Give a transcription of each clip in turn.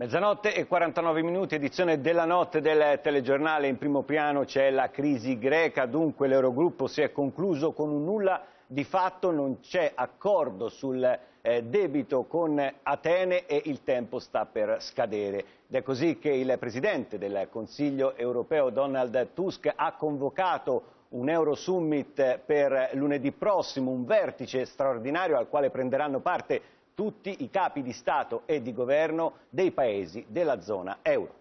Mezzanotte e 49 minuti, edizione della notte del telegiornale. In primo piano c'è la crisi greca, dunque l'Eurogruppo si è concluso con un nulla di fatto, non c'è accordo sul eh, debito con Atene e il tempo sta per scadere. Ed è così che il Presidente del Consiglio europeo Donald Tusk ha convocato un Euro Summit per lunedì prossimo, un vertice straordinario al quale prenderanno parte tutti i capi di Stato e di Governo dei paesi della zona euro.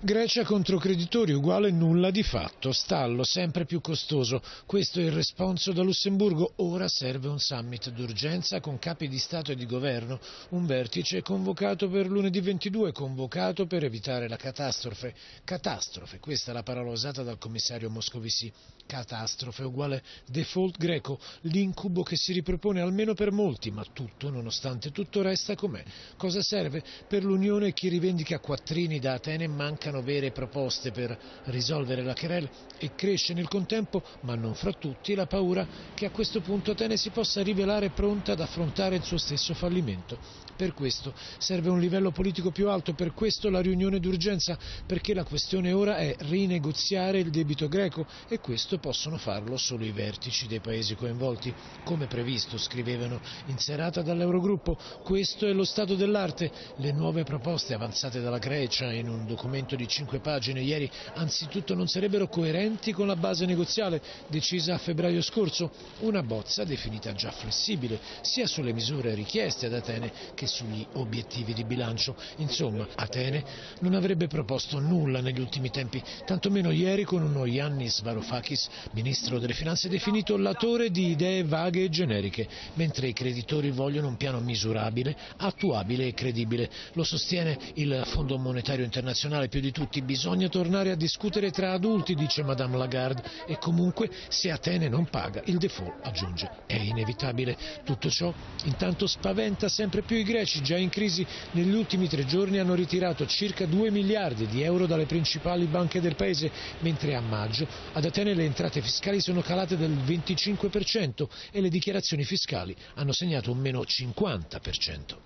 Grecia contro creditori uguale nulla di fatto, stallo sempre più costoso. Questo è il responso da Lussemburgo. Ora serve un summit d'urgenza con capi di Stato e di Governo, un vertice convocato per lunedì 22, convocato per evitare la catastrofe. Catastrofe, questa è la parola usata dal commissario Moscovici. Catastrofe uguale default greco, l'incubo che si ripropone almeno per molti, ma tutto, nonostante tutto, resta com'è. Cosa serve? Per l'Unione chi rivendica quattrini da Atene mancano vere proposte per risolvere la querela e cresce nel contempo, ma non fra tutti, la paura che a questo punto Atene si possa rivelare pronta ad affrontare il suo stesso fallimento. Per questo serve un livello politico più alto, per questo la riunione d'urgenza, perché la questione ora è rinegoziare il debito greco e questo possono farlo solo i vertici dei paesi coinvolti. Come previsto, scrivevano in serata dall'Eurogruppo, questo è lo stato dell'arte. Le nuove proposte avanzate dalla Grecia in un documento di cinque pagine ieri anzitutto non sarebbero coerenti con la base negoziale decisa a febbraio scorso, una bozza definita già flessibile sia sulle misure richieste ad Atene che sugli obiettivi di bilancio. Insomma, Atene non avrebbe proposto nulla negli ultimi tempi, tantomeno ieri con uno Yannis Varoufakis, ministro delle finanze, definito latore di idee vaghe e generiche, mentre i creditori vogliono un piano misurabile, attuabile e credibile. Lo sostiene il Fondo Monetario Internazionale più di tutti. Bisogna tornare a discutere tra adulti, dice Madame Lagarde, e comunque se Atene non paga, il default, aggiunge, è inevitabile. Tutto ciò intanto spaventa sempre più i greci già in crisi negli ultimi tre giorni hanno ritirato circa 2 miliardi di euro dalle principali banche del paese, mentre a maggio ad Atene le entrate fiscali sono calate del 25% e le dichiarazioni fiscali hanno segnato un meno 50%.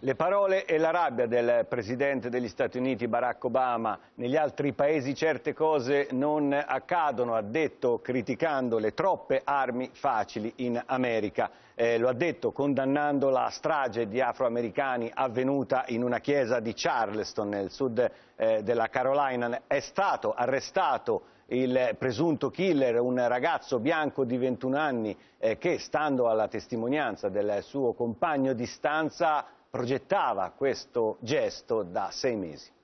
Le parole e la rabbia del Presidente degli Stati Uniti Barack Obama, negli altri paesi certe cose non accadono, ha detto criticando le troppe armi facili in America. Eh, lo ha detto condannando la strage di afroamericani avvenuta in una chiesa di Charleston nel sud eh, della Carolina. È stato arrestato il presunto killer, un ragazzo bianco di 21 anni eh, che, stando alla testimonianza del suo compagno di stanza, progettava questo gesto da sei mesi.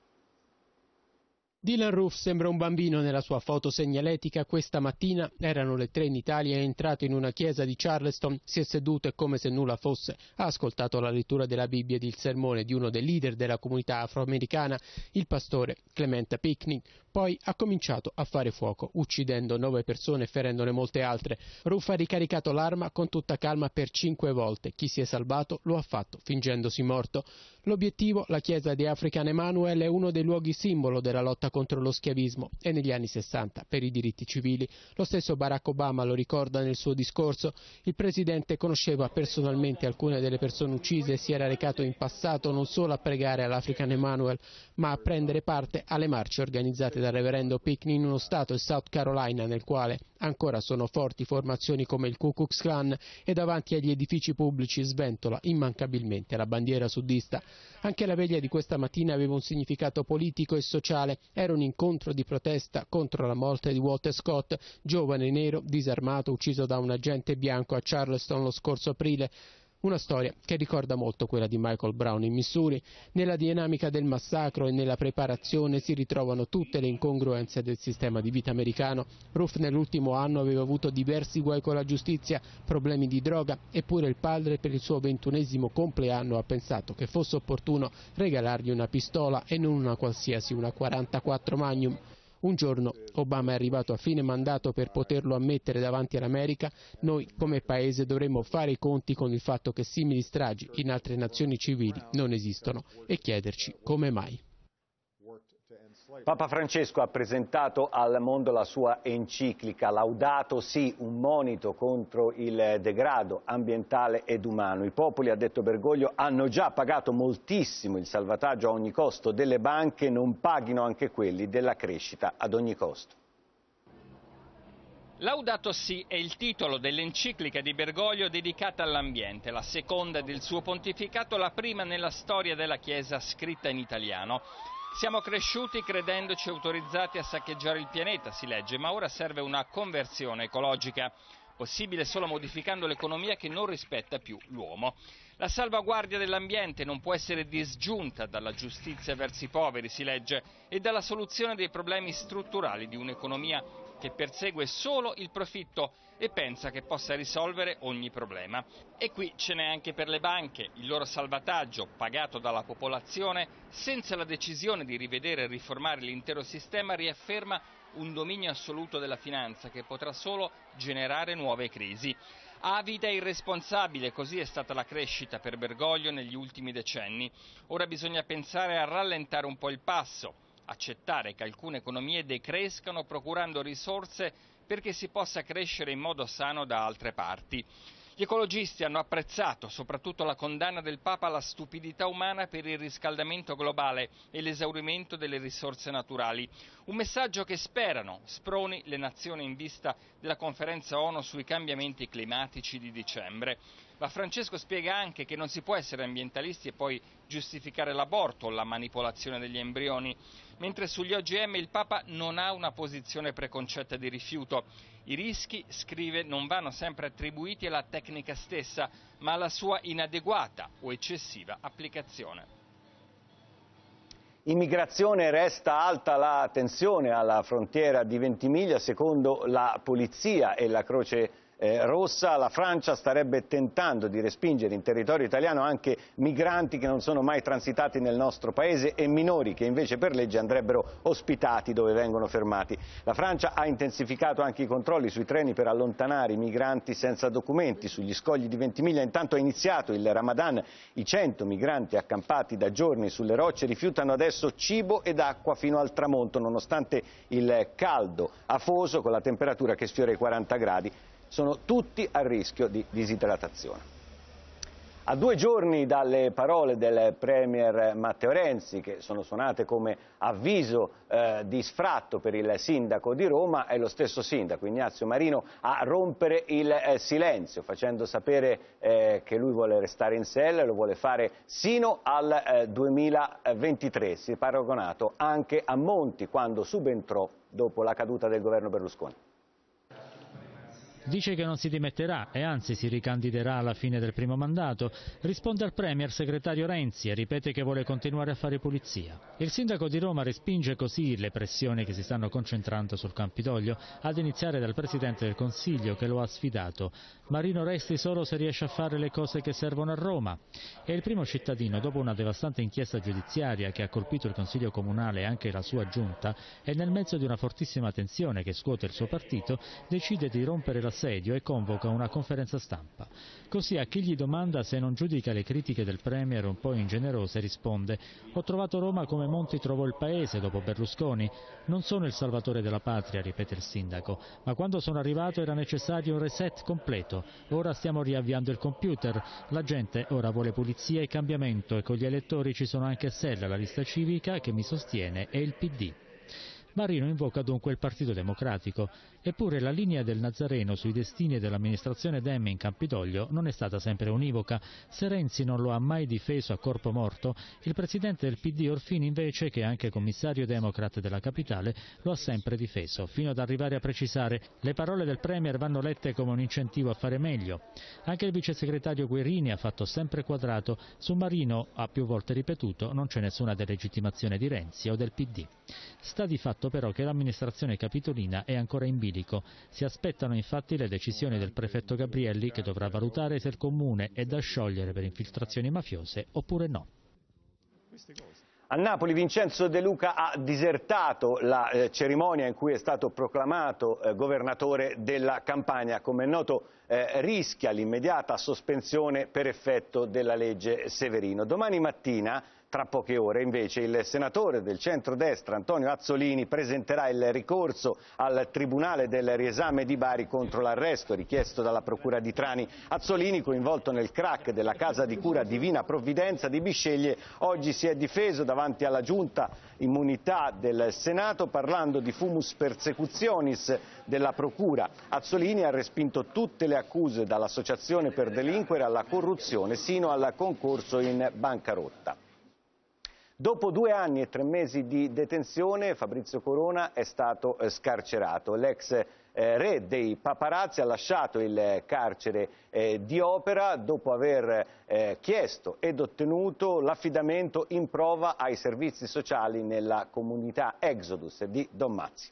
Dylan Roof sembra un bambino nella sua foto segnaletica. Questa mattina erano le tre in Italia, è entrato in una chiesa di Charleston, si è seduto e come se nulla fosse ha ascoltato la lettura della Bibbia ed il sermone di uno dei leader della comunità afroamericana, il pastore Clement Pickney. Poi ha cominciato a fare fuoco, uccidendo nove persone e ferendone molte altre. Roof ha ricaricato l'arma con tutta calma per cinque volte. Chi si è salvato lo ha fatto, fingendosi morto. L'obiettivo, la chiesa di African Emmanuel, è uno dei luoghi simbolo della lotta contro lo schiavismo e negli anni 60 per i diritti civili. Lo stesso Barack Obama lo ricorda nel suo discorso. Il presidente conosceva personalmente alcune delle persone uccise e si era recato in passato non solo a pregare all'African Emmanuel, ma a prendere parte alle marce organizzate dal reverendo Pickney in uno stato, il South Carolina, nel quale ancora sono forti formazioni come il Ku Klux Klan e davanti agli edifici pubblici sventola immancabilmente la bandiera sudista. Anche la veglia di questa mattina aveva un significato politico e sociale, era un incontro di protesta contro la morte di Walter Scott, giovane nero disarmato ucciso da un agente bianco a Charleston lo scorso aprile. Una storia che ricorda molto quella di Michael Brown in Missouri. Nella dinamica del massacro e nella preparazione si ritrovano tutte le incongruenze del sistema di vita americano. Ruff nell'ultimo anno aveva avuto diversi guai con la giustizia, problemi di droga, eppure il padre per il suo ventunesimo compleanno ha pensato che fosse opportuno regalargli una pistola e non una qualsiasi, una 44 Magnum. Un giorno Obama è arrivato a fine mandato per poterlo ammettere davanti all'America, noi come Paese dovremmo fare i conti con il fatto che simili stragi in altre nazioni civili non esistono e chiederci come mai. Papa Francesco ha presentato al mondo la sua enciclica Laudato Si, un monito contro il degrado ambientale ed umano. I popoli, ha detto Bergoglio, hanno già pagato moltissimo il salvataggio a ogni costo delle banche, non paghino anche quelli della crescita ad ogni costo. Laudato Si è il titolo dell'enciclica di Bergoglio dedicata all'ambiente, la seconda del suo pontificato, la prima nella storia della Chiesa scritta in italiano. Siamo cresciuti credendoci autorizzati a saccheggiare il pianeta, si legge, ma ora serve una conversione ecologica, possibile solo modificando l'economia che non rispetta più l'uomo. La salvaguardia dell'ambiente non può essere disgiunta dalla giustizia verso i poveri, si legge, e dalla soluzione dei problemi strutturali di un'economia che persegue solo il profitto e pensa che possa risolvere ogni problema. E qui ce n'è anche per le banche, il loro salvataggio pagato dalla popolazione senza la decisione di rivedere e riformare l'intero sistema riafferma un dominio assoluto della finanza che potrà solo generare nuove crisi. Avida e irresponsabile, così è stata la crescita per Bergoglio negli ultimi decenni. Ora bisogna pensare a rallentare un po' il passo, accettare che alcune economie decrescano procurando risorse perché si possa crescere in modo sano da altre parti. Gli ecologisti hanno apprezzato soprattutto la condanna del Papa alla stupidità umana per il riscaldamento globale e l'esaurimento delle risorse naturali, un messaggio che sperano sproni le nazioni in vista della conferenza ONU sui cambiamenti climatici di dicembre. Ma Francesco spiega anche che non si può essere ambientalisti e poi giustificare l'aborto o la manipolazione degli embrioni, mentre sugli OGM il Papa non ha una posizione preconcetta di rifiuto. I rischi, scrive, non vanno sempre attribuiti alla tecnica stessa, ma alla sua inadeguata o eccessiva applicazione. Immigrazione resta alta la tensione alla frontiera di Ventimiglia, secondo la polizia e la Croce eh, rossa, la Francia starebbe tentando di respingere in territorio italiano anche migranti che non sono mai transitati nel nostro paese e minori che invece per legge andrebbero ospitati dove vengono fermati. La Francia ha intensificato anche i controlli sui treni per allontanare i migranti senza documenti. Sugli scogli di Ventimiglia intanto è iniziato il Ramadan. I 100 migranti accampati da giorni sulle rocce rifiutano adesso cibo ed acqua fino al tramonto nonostante il caldo afoso con la temperatura che sfiora i 40 gradi sono tutti a rischio di disidratazione. A due giorni dalle parole del Premier Matteo Renzi, che sono suonate come avviso eh, di sfratto per il sindaco di Roma, è lo stesso sindaco, Ignazio Marino, a rompere il eh, silenzio, facendo sapere eh, che lui vuole restare in sella e lo vuole fare sino al 2023. Eh, si è paragonato anche a Monti quando subentrò dopo la caduta del governo Berlusconi. Dice che non si dimetterà e anzi si ricandiderà alla fine del primo mandato. Risponde al Premier segretario Renzi e ripete che vuole continuare a fare pulizia. Il sindaco di Roma respinge così le pressioni che si stanno concentrando sul Campidoglio, ad iniziare dal Presidente del Consiglio che lo ha sfidato. Marino resti solo se riesce a fare le cose che servono a Roma. È il primo cittadino, dopo una devastante inchiesta giudiziaria che ha colpito il Consiglio Comunale e anche la sua giunta, e nel mezzo di una fortissima tensione che scuote il suo partito, decide di rompere la assedio e convoca una conferenza stampa. Così a chi gli domanda se non giudica le critiche del Premier un po' ingenerose risponde «Ho trovato Roma come Monti trovò il paese dopo Berlusconi. Non sono il salvatore della patria», ripete il sindaco, «ma quando sono arrivato era necessario un reset completo. Ora stiamo riavviando il computer. La gente ora vuole pulizia e cambiamento e con gli elettori ci sono anche Sella, la lista civica che mi sostiene e il PD». Marino invoca dunque il Partito Democratico. Eppure la linea del Nazareno sui destini dell'amministrazione Demme in Campidoglio non è stata sempre univoca. Se Renzi non lo ha mai difeso a corpo morto, il presidente del PD Orfini invece, che è anche commissario democrat della capitale, lo ha sempre difeso, fino ad arrivare a precisare le parole del Premier vanno lette come un incentivo a fare meglio. Anche il vice segretario Guerini ha fatto sempre quadrato, su Marino ha più volte ripetuto non c'è nessuna delegittimazione di Renzi o del PD. Sta di fatto però che l'amministrazione capitolina è ancora in bilico. Si aspettano infatti le decisioni del prefetto Gabrielli che dovrà valutare se il comune è da sciogliere per infiltrazioni mafiose oppure no. A Napoli Vincenzo De Luca ha disertato la eh, cerimonia in cui è stato proclamato eh, governatore della Campania. Come è noto eh, rischia l'immediata sospensione per effetto della legge Severino. Domani mattina tra poche ore invece il senatore del centrodestra Antonio Azzolini presenterà il ricorso al Tribunale del riesame di Bari contro l'arresto richiesto dalla Procura di Trani. Azzolini, coinvolto nel crack della casa di cura Divina Provvidenza di Bisceglie, oggi si è difeso davanti alla Giunta Immunità del Senato parlando di fumus persecutionis della Procura. Azzolini ha respinto tutte le accuse dall'associazione per delinquere alla corruzione sino al concorso in bancarotta. Dopo due anni e tre mesi di detenzione Fabrizio Corona è stato eh, scarcerato. L'ex eh, re dei paparazzi ha lasciato il carcere eh, di Opera dopo aver chiesto ed ottenuto l'affidamento in prova ai servizi sociali nella comunità Exodus di Don Mazzi.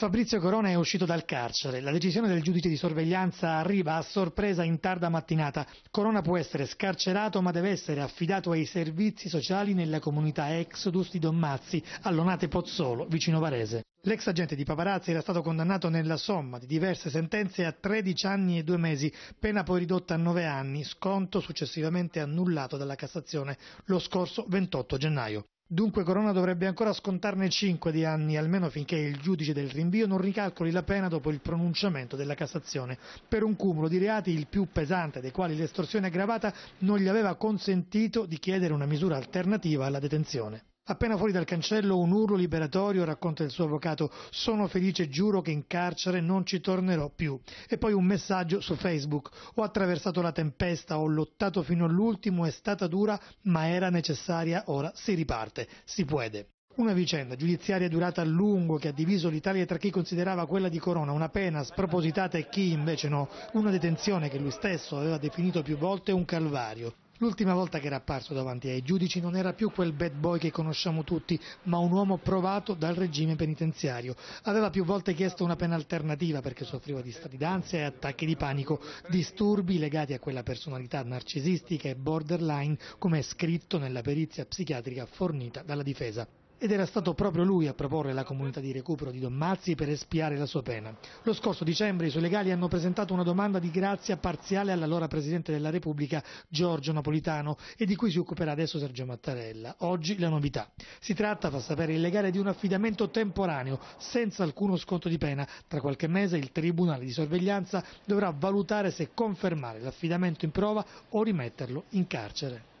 Fabrizio Corona è uscito dal carcere. La decisione del giudice di sorveglianza arriva a sorpresa in tarda mattinata. Corona può essere scarcerato ma deve essere affidato ai servizi sociali nella comunità Exodus di Don Mazzi, all'Onate Pozzolo, vicino Varese. L'ex agente di Paparazzi era stato condannato nella somma di diverse sentenze a 13 anni e due mesi, pena poi ridotta a 9 anni, sconto successivamente annullato dalla Cassazione lo scorso 28 gennaio. Dunque Corona dovrebbe ancora scontarne 5 di anni, almeno finché il giudice del rinvio non ricalcoli la pena dopo il pronunciamento della Cassazione, per un cumulo di reati il più pesante dei quali l'estorsione aggravata non gli aveva consentito di chiedere una misura alternativa alla detenzione. Appena fuori dal cancello un urlo liberatorio racconta il suo avvocato sono felice giuro che in carcere non ci tornerò più. E poi un messaggio su Facebook ho attraversato la tempesta, ho lottato fino all'ultimo, è stata dura ma era necessaria, ora si riparte, si puede. Una vicenda giudiziaria durata a lungo che ha diviso l'Italia tra chi considerava quella di Corona una pena spropositata e chi invece no, una detenzione che lui stesso aveva definito più volte un calvario. L'ultima volta che era apparso davanti ai giudici non era più quel bad boy che conosciamo tutti, ma un uomo provato dal regime penitenziario. Aveva più volte chiesto una pena alternativa perché soffriva di stati d'ansia e attacchi di panico, disturbi legati a quella personalità narcisistica e borderline, come è scritto nella perizia psichiatrica fornita dalla difesa ed era stato proprio lui a proporre la comunità di recupero di Don Mazzi per espiare la sua pena. Lo scorso dicembre i suoi legali hanno presentato una domanda di grazia parziale all'allora Presidente della Repubblica Giorgio Napolitano e di cui si occuperà adesso Sergio Mattarella. Oggi la novità. Si tratta, fa sapere il legale, di un affidamento temporaneo senza alcuno sconto di pena. Tra qualche mese il Tribunale di sorveglianza dovrà valutare se confermare l'affidamento in prova o rimetterlo in carcere.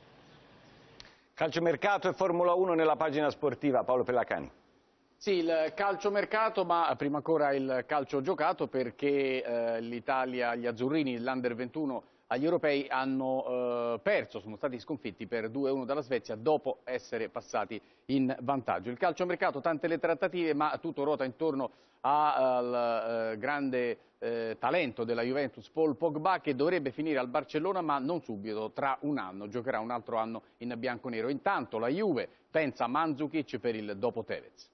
Calciomercato e Formula 1 nella pagina sportiva, Paolo Pellacani. Sì, il calciomercato, ma prima ancora il calcio giocato perché eh, l'Italia, gli azzurrini, l'Under 21 agli europei hanno eh, perso, sono stati sconfitti per 2-1 dalla Svezia dopo essere passati in vantaggio. Il calciomercato, tante le trattative, ma tutto ruota intorno al eh, grande eh, talento della Juventus Paul Pogba che dovrebbe finire al Barcellona ma non subito, tra un anno, giocherà un altro anno in bianco-nero. Intanto la Juve pensa a Mandzukic per il dopo Tevez.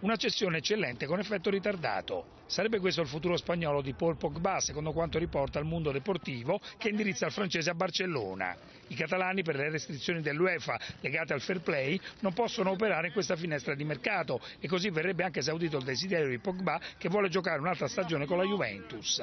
Una cessione eccellente con effetto ritardato. Sarebbe questo il futuro spagnolo di Paul Pogba, secondo quanto riporta il mondo deportivo, che indirizza il francese a Barcellona. I catalani, per le restrizioni dell'UEFA legate al fair play, non possono operare in questa finestra di mercato e così verrebbe anche esaudito il desiderio di Pogba che vuole giocare un'altra stagione con la Juventus.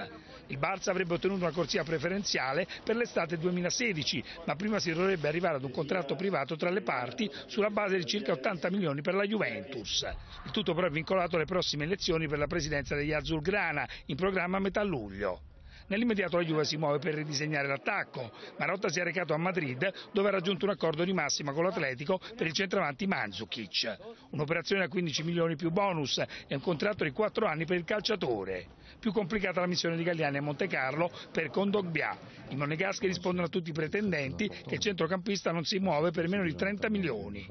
Il Barça avrebbe ottenuto una corsia preferenziale per l'estate 2016, ma prima si dovrebbe arrivare ad un contratto privato tra le parti sulla base di circa 80 milioni per la Juventus. Il tutto però è vincolato alle prossime elezioni per la presidenza degli Azzurgrana, in programma a metà luglio. Nell'immediato la Juve si muove per ridisegnare l'attacco. Marotta si è recato a Madrid dove ha raggiunto un accordo di massima con l'Atletico per il centravanti Mandzukic. Un'operazione a 15 milioni più bonus e un contratto di 4 anni per il calciatore. Più complicata la missione di Galliani a Monte Carlo per Condogbia. I monegaschi rispondono a tutti i pretendenti che il centrocampista non si muove per meno di 30 milioni.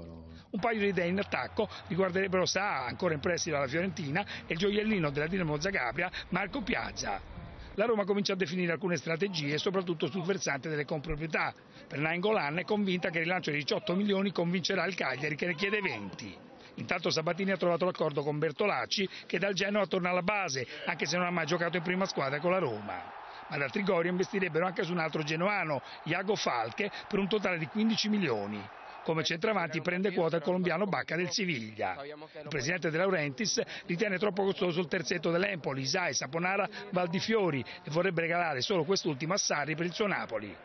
Un paio di idee in attacco riguarderebbero Saa, ancora in prestito alla Fiorentina, e il gioiellino della Dinamo Zagabria, Marco Piazza. La Roma comincia a definire alcune strategie, soprattutto sul versante delle comproprietà. Per Nainggolan è convinta che il rilancio di 18 milioni convincerà il Cagliari che ne chiede 20. Intanto Sabatini ha trovato l'accordo con Bertolacci che dal Genoa torna alla base, anche se non ha mai giocato in prima squadra con la Roma. Ma da Trigoria investirebbero anche su un altro genoano, Iago Falche, per un totale di 15 milioni. Come centravanti prende quota il colombiano Bacca del Siviglia. Il presidente De Laurentiis ritiene troppo costoso il terzetto dell'Empoli, Isai, Saponara, Valdifiori e vorrebbe regalare solo quest'ultimo a Sarri per il suo Napoli.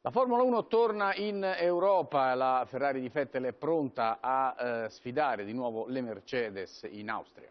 La Formula 1 torna in Europa, la Ferrari di Vettel è pronta a eh, sfidare di nuovo le Mercedes in Austria.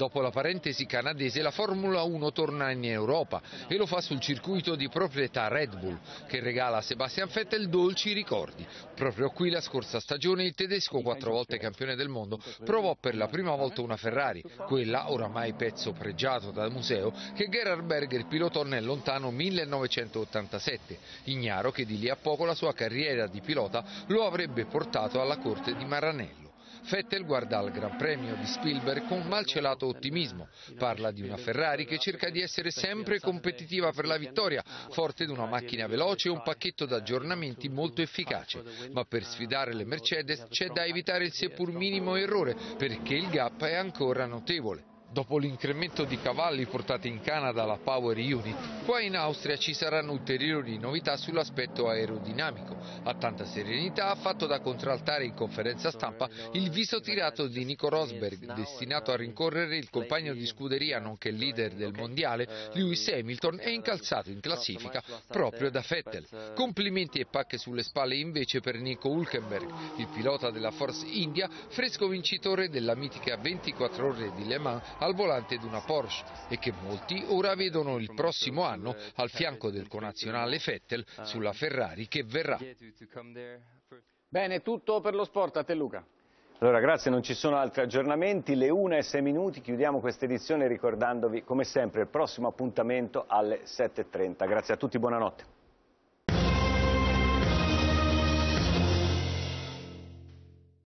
Dopo la parentesi canadese la Formula 1 torna in Europa e lo fa sul circuito di proprietà Red Bull che regala a Sebastian Vettel dolci ricordi. Proprio qui la scorsa stagione il tedesco, quattro volte campione del mondo, provò per la prima volta una Ferrari, quella oramai pezzo pregiato da museo che Gerhard Berger pilotò nel lontano 1987, ignaro che di lì a poco la sua carriera di pilota lo avrebbe portato alla corte di Maranello. Vettel guarda al Gran Premio di Spielberg con malcelato ottimismo. Parla di una Ferrari che cerca di essere sempre competitiva per la vittoria, forte di una macchina veloce e un pacchetto di aggiornamenti molto efficace. Ma per sfidare le Mercedes c'è da evitare il seppur minimo errore, perché il gap è ancora notevole. Dopo l'incremento di cavalli portati in Canada alla Power Unit, qua in Austria ci saranno ulteriori novità sull'aspetto aerodinamico. A tanta serenità ha fatto da contraltare in conferenza stampa il viso tirato di Nico Rosberg, destinato a rincorrere il compagno di scuderia nonché leader del mondiale, Lewis Hamilton, e incalzato in classifica proprio da Vettel. Complimenti e pacche sulle spalle invece per Nico Hulkenberg, il pilota della Force India, fresco vincitore della mitica 24 ore di Le Mans al volante di una Porsche e che molti ora vedono il prossimo anno al fianco del connazionale Vettel sulla Ferrari che verrà. Bene, tutto per lo sport, a te Luca. Allora, grazie, non ci sono altri aggiornamenti, le 1 e 6 minuti, chiudiamo questa edizione ricordandovi come sempre il prossimo appuntamento alle 7.30. Grazie a tutti, buonanotte.